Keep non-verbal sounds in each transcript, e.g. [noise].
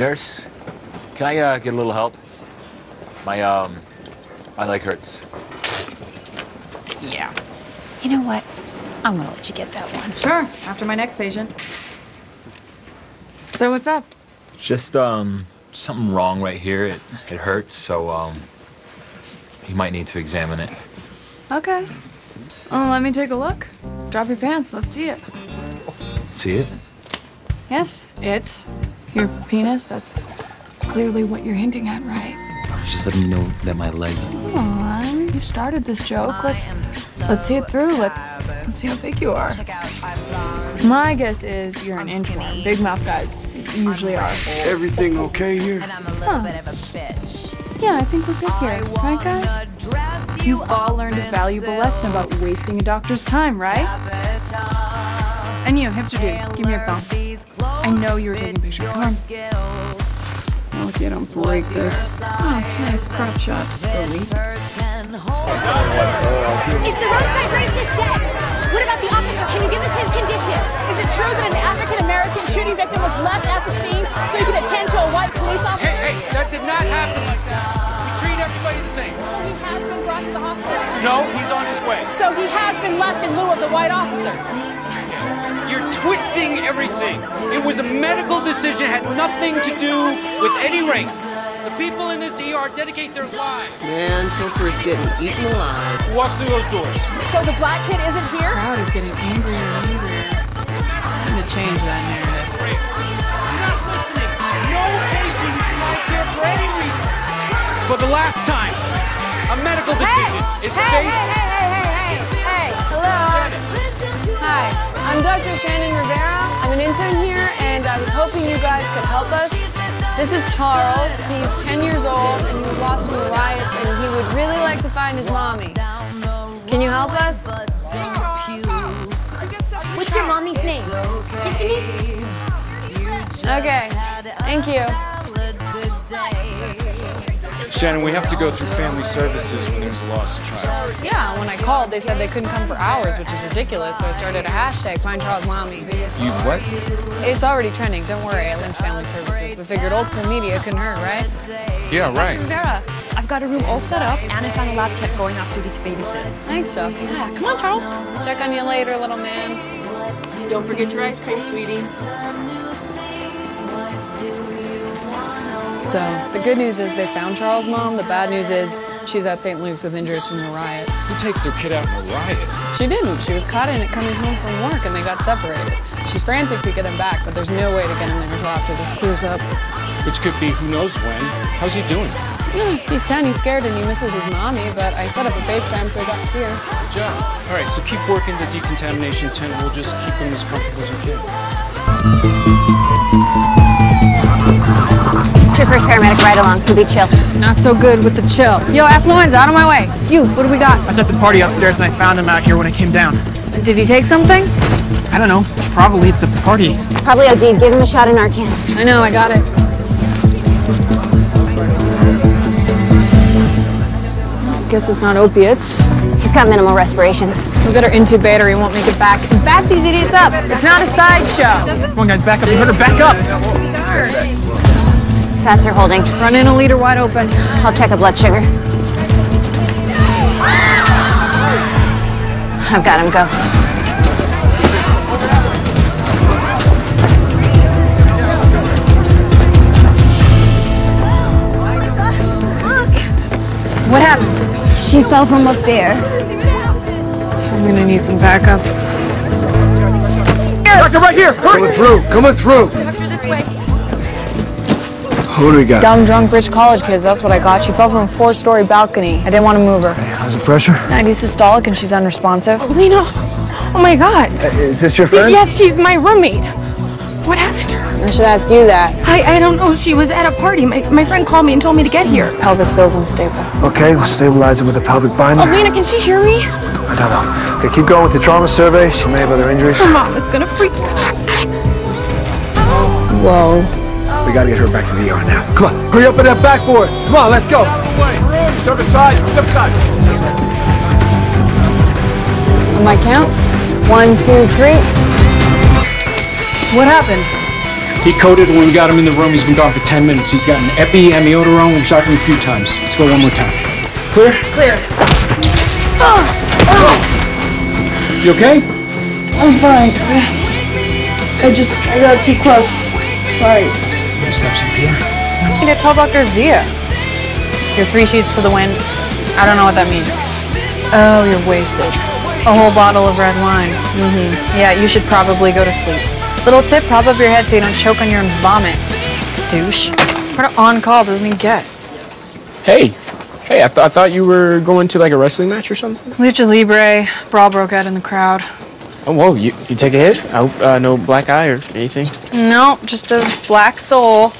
Nurse, can I uh, get a little help? My um, my leg hurts. Yeah. You know what? I'm gonna let you get that one. Sure, after my next patient. So what's up? Just um, something wrong right here. It it hurts, so um, you might need to examine it. Okay. Oh, let me take a look. Drop your pants, let's see it. See it? Yes, it. Your penis, that's clearly what you're hinting at, right? Just letting you know that my leg. Come on, you started this joke. Let's let's see it through. Let's let's see how big you are. My guess is you're an inchworm. Big mouth guys usually are. Everything okay here? Huh. Yeah, I think we're good here, right, guys? You all learned a valuable lesson about wasting a doctor's time, right? And you, hipster dude, give me your phone. I know you were taking a picture. Come on. Oh, if you don't break this. Oh, nice crop shot. Delete. Is the roadside racist dead? What about the officer? Can you give us his condition? Is it true that an African American shooting victim was left at the scene so he could attend to a white police officer? Hey, hey, that did not happen like that. We treat everybody the same. He has been brought to the hospital. No, he's on his way. So he has been left in lieu of the white officer. You're twisting everything. It was a medical decision, had nothing to do with any race. The people in this ER dedicate their lives. Man, Topher's getting eaten alive. Who walks through those doors? So the black kid isn't here? The Crowd is getting angrier and angrier. Time to change that narrative. Race. You're not listening. No patient is not here for any reason. For the last time, a medical decision is Hey, based. hey, hey, hey, hey, hey, hey, hello. Hi, I'm Dr. Shannon Rivera. I'm an intern here, and I was hoping you guys could help us. This is Charles. He's 10 years old, and he was lost in the riots, and he would really like to find his mommy. Can you help us? What's your mommy's name? Tiffany? Okay, thank you. Shannon, we have to go through family services when there's a lost child. Yeah, when I called, they said they couldn't come for hours, which is ridiculous, so I started a hashtag, Find Charles Mommy. You what? It's already trending, don't worry, I linked family services, but figured old school media couldn't hurt, right? Yeah, right. Vera, I've got a room all set up, and I found a lab tech going off duty to babysit. Thanks, Jocelyn. Yeah, come on, Charles. I'll check on you later, little man. Don't forget your ice cream, sweeties. So, the good news is they found Charles' mom. The bad news is she's at St. Luke's with injuries from the riot. Who takes their kid out in a riot? She didn't. She was caught in it coming home from work and they got separated. She's frantic to get him back, but there's no way to get him there until after this clears up. Which could be who knows when. How's he doing? Yeah, he's 10, he's scared and he misses his mommy, but I set up a FaceTime so he got to see her. Good job. All right, so keep working the decontamination tent. We'll just keep him as comfortable as we can. It's your first paramedic ride along, so be chill. Not so good with the chill. Yo, affluenza, out of my way. You, what do we got? I was at the party upstairs and I found him out here when I came down. Did he take something? I don't know. Probably it's a party. Probably OD. Give him a shot in Narcan. I know, I got it. Guess it's not opiates. He's got minimal respirations. We better intubate or he won't make it back. Back these idiots up. It's not a sideshow. Come on, guys, back up. You heard her. Back up. Sats are holding. Run in a leader wide open. I'll check a blood sugar. I've got him. Go. What happened? She fell from up there. I'm gonna need some backup. Doctor, right here. Hurry. Coming through. Coming through. Who do we got? Dumb, drunk, rich college kids, that's what I got. She fell from a four-story balcony. I didn't want to move her. How's the pressure? 90 systolic and she's unresponsive. Lena, oh my God. Uh, is this your friend? Yes, she's my roommate. What happened to her? I should ask you that. I, I don't know. She was at a party. My, my friend called me and told me to get here. Pelvis feels unstable. Okay, we'll stabilize it with a pelvic binder. Oh, can she hear me? I don't know. Okay, keep going with the trauma survey. She may have other injuries. Her mom is gonna freak out. Whoa. We gotta get her back to the ER now. Come on, hurry up with that backboard. Come on, let's go. Step aside, step aside. On my count. One, two, three. What happened? He coded when we got him in the room. He's been gone for 10 minutes. He's got an epi, amiodarone. We've shot him a few times. Let's go one more time. Clear? Clear. You okay? I'm fine. I just, I got too close. Sorry. Steps up here. I need to tell Dr. Zia. You're three sheets to the wind. I don't know what that means. Oh, you're wasted. A whole bottle of red wine. Mm-hmm. Yeah, you should probably go to sleep. Little tip, prop up your head so you don't choke on your vomit. Douche. What an on-call doesn't he get? Hey. Hey, I, th- I thought you were going to like a wrestling match or something. Lucha Libre. Brawl broke out in the crowd. Oh, whoa. You, you take a hit? I hope uh, no black eye or anything. No, just a black soul.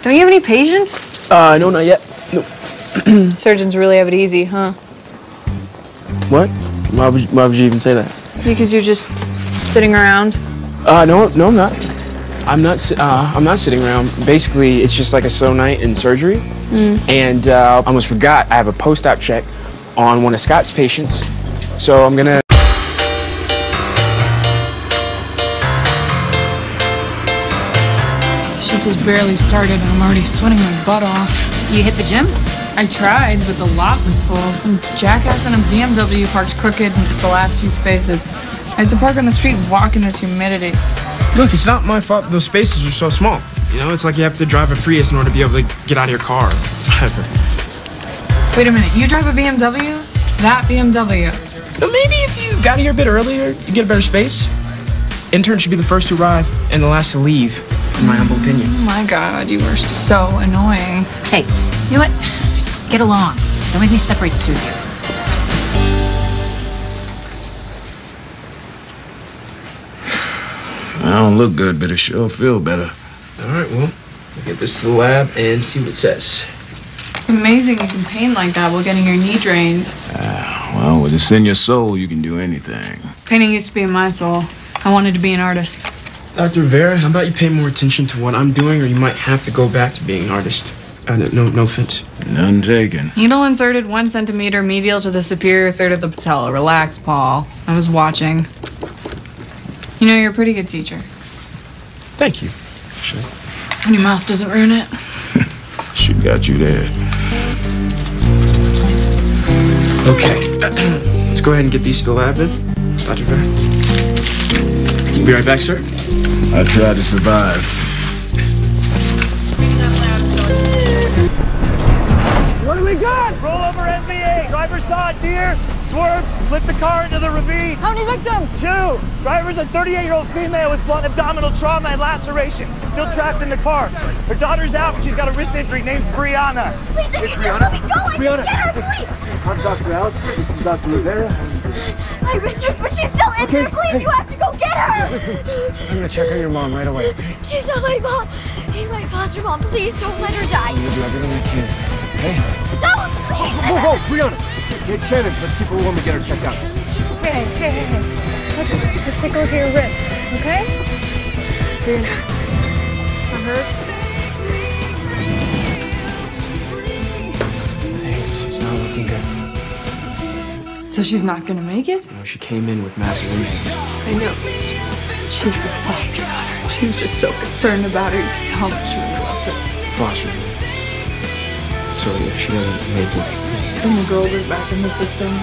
Don't you have any patients? Uh, no, not yet. No. [clears throat] Surgeons really have it easy, huh? What? Why would, you, why would you even say that? Because you're just sitting around. Uh, no, no, I'm not. I'm not. Uh, I'm not sitting around. Basically, it's just like a slow night in surgery, Mm. and uh, I almost forgot. I have a post-op check on one of Scott's patients, so I'm gonna. She just barely started and I'm already sweating my butt off. You hit the gym? I tried, but the lot was full. Some jackass in a BMW parked crooked and took the last two spaces. I had to park on the street and walk in this humidity. Look, it's not my fault. Those spaces are so small. You know, it's like you have to drive a Prius in order to be able to get out of your car. Whatever. Wait a minute, you drive a BMW? That BMW. Well, maybe if you got here a bit earlier, you get a better space. Interns should be the first to arrive and the last to leave, in my humble opinion. Oh my god, you are so annoying. Hey, you know what? Get along. Don't make me separate the two of you. I don't look good, but it sure feel better. All right, well, we'll get this to the lab and see what it says. It's amazing you can pain like that while getting your knee drained. Ah, well, with it's in your soul, you can do anything. Painting used to be in my soul. I wanted to be an artist. Dr. Rivera, how about you pay more attention to what I'm doing, or you might have to go back to being an artist. Uh, no, no, no offense. None taken. Needle inserted one centimeter medial to the superior third of the patella. Relax, Paul. I was watching. You know, you're a pretty good teacher. Thank you. And your mouth doesn't ruin it. [laughs] She got you there. Okay, [clears throat] let's go ahead and get these to the lab then. Dr. Rivera. We'll be right back, sir. I tried to survive. What do we got? Roll over MVA. Driver saw a deer, swerved, flipped the car into the ravine. How many victims? Two. Driver's a 38-year-old female with blunt abdominal trauma and laceration. Still trapped in the car. Her daughter's out, but she's got a wrist injury named Brianna. Please, if you just let me go, I Brianna. can get her, please. I'm Dr. Alister. This is Dr. Rivera. My wrist hurts, but she's still in there. Please, you have to go get her. Listen, I'm gonna check on your mom right away. She's not my mom. She's my foster mom. Please don't let her die. I'm gonna do everything I can. Okay? No, please. Whoa, whoa, Brianna. Hey, Shannon, let's keep her warm and get her checked out. Okay, okay, okay. Let's, let's take a look at your wrist, okay? See? That hurts. It's, it's not looking good. So she's not gonna make it? You know, she came in with massive injuries. I know. She's this foster daughter. She was just so concerned about her. You can tell how much she really loves her. Foster. So if she doesn't make it, When the girl was back in the system,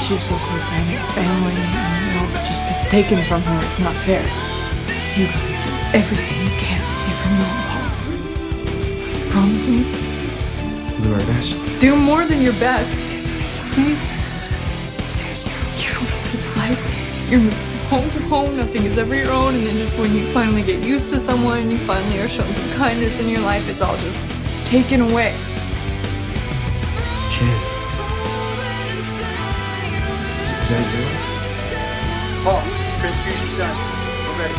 she was so close to having a family, and you know, just it's taken from her. It's not fair. You gotta do everything you can to save her mom. Promise me. We'll do best. Do more than your best. Please. You don't know what it's like. You're home to home, nothing is ever your own, and then just when you finally get used to someone, you finally are shown some kindness in your life, it's all just taken away. Shannon. Oh, is, is that your Paul, transfusion's done. We're ready.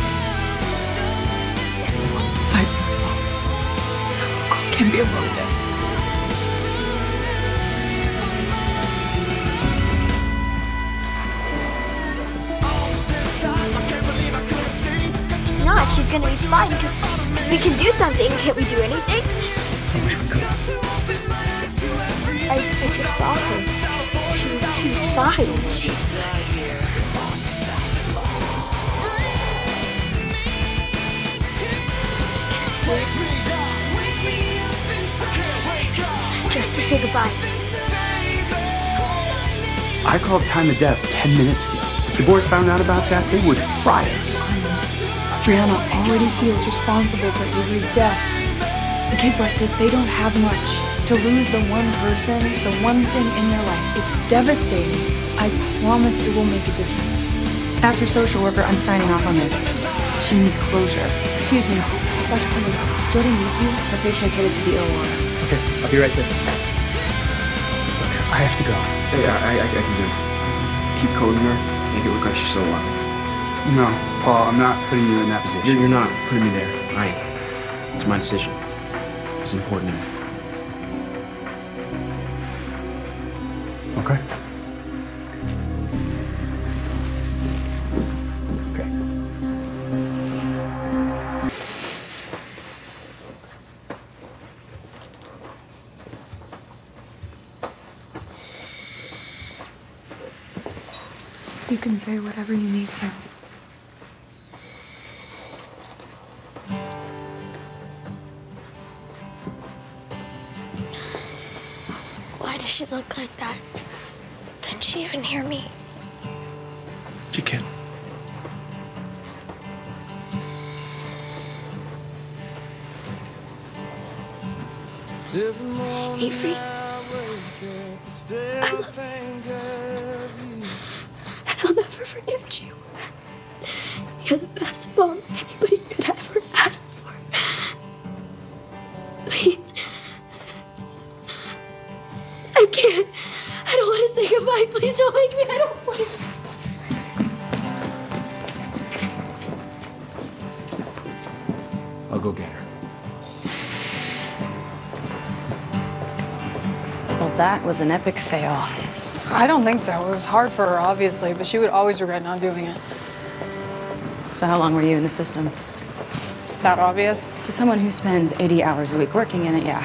Fight for your mom. Can be alone again. Gonna be fine because we can do something. Can't we do anything? I, I just saw her. She was she was fine. She. Just to say goodbye. I called time of death 10 minutes ago. If the board found out about that, they would fry us. Brianna already feels responsible for Avery's death. The kids like this, they don't have much. To lose the one person, the one thing in their life, it's devastating. I promise it will make a difference. As her social worker, I'm signing off on this. She needs closure. Excuse me, Dr. Cummings, Jordan needs you. Her patient is headed to the OR. Okay, I'll be right there. Look, I have to go. Yeah, I, I, I can do it. Keep coding her, make it look like she's still alive. No, Paul, I'm not putting you in that position. You're, you're not putting me there. I am. It's my decision. It's important to me. Okay. Okay. You can say whatever you need to. She look like that? Can she even hear me? She can. Avery, I love you. And I'll never forget you. You're the best mom anybody I can't. I don't want to say goodbye. Please don't make me. I don't want to. I'll go get her. Well, that was an epic fail. I don't think so. It was hard for her, obviously, but she would always regret not doing it. So how long were you in the system? That obvious? To someone who spends 80 hours a week working in it, yeah.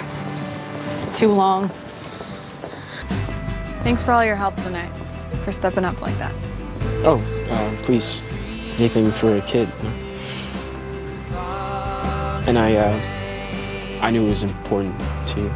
Too long. Thanks for all your help tonight, for stepping up like that. Oh, uh, please. Anything for a kid. And I, uh, I knew it was important to you.